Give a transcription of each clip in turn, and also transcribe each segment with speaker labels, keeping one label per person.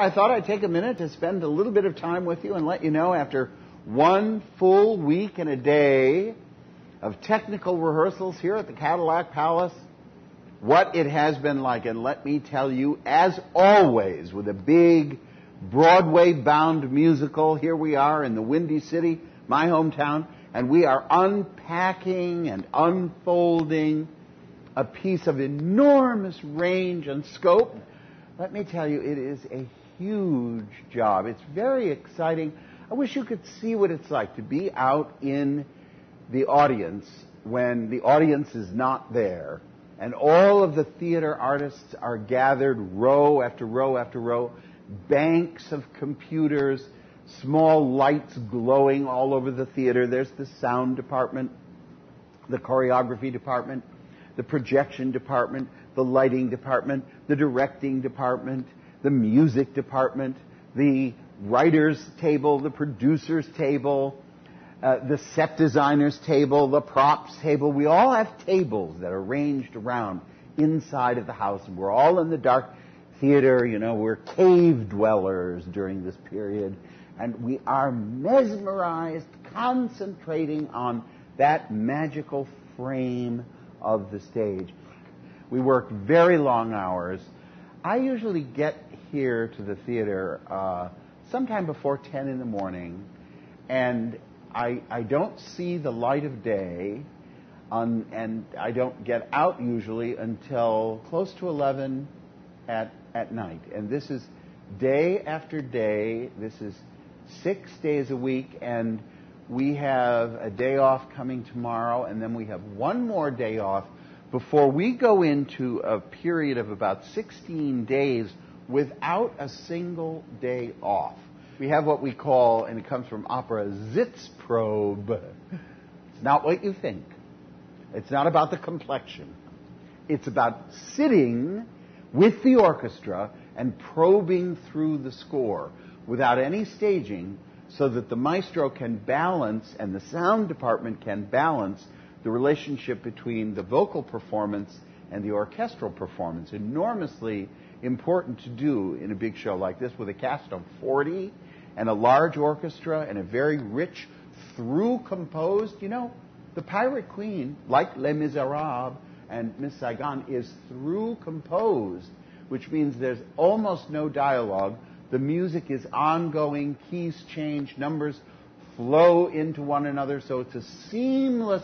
Speaker 1: I thought I'd take a minute to spend a little bit of time with you and let you know after one full week and a day of technical rehearsals here at the Cadillac Palace what it has been like. And let me tell you, as always, with a big Broadway bound musical, here we are in the Windy City, my hometown, and we are unpacking and unfolding a piece of enormous range and scope. Let me tell you, it is a huge job. It's very exciting. I wish you could see what it's like to be out in the audience when the audience is not there and all of the theater artists are gathered row after row after row, banks of computers, small lights glowing all over the theater. There's the sound department, the choreography department, the projection department, the lighting department, the directing department, the music department, the writer's table, the producer's table, uh, the set designer's table, the props table. We all have tables that are ranged around inside of the house, and we're all in the dark theater. You know, we're cave dwellers during this period, and we are mesmerized, concentrating on that magical frame of the stage. We work very long hours. I usually get here to the theater uh, sometime before 10 in the morning, and I, I don't see the light of day, on, and I don't get out usually until close to 11 at, at night. And this is day after day. This is six days a week, and we have a day off coming tomorrow, and then we have one more day off before we go into a period of about 16 days without a single day off. We have what we call, and it comes from opera, Sitzprobe. It's not what you think. It's not about the complexion. It's about sitting with the orchestra and probing through the score without any staging so that the maestro can balance and the sound department can balance the relationship between the vocal performance and the orchestral performance. Enormously important to do in a big show like this with a cast of 40 and a large orchestra and a very rich, through composed, you know, the Pirate Queen, like Les Miserables and Miss Saigon, is through composed, which means there's almost no dialogue. The music is ongoing, keys change, numbers flow into one another, so it's a seamless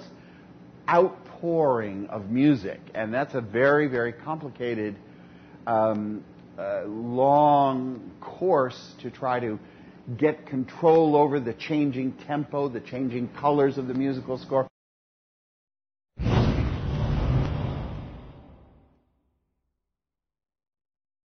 Speaker 1: outpouring of music, and that's a very, very complicated, um, uh, long course to try to get control over the changing tempo, the changing colors of the musical score.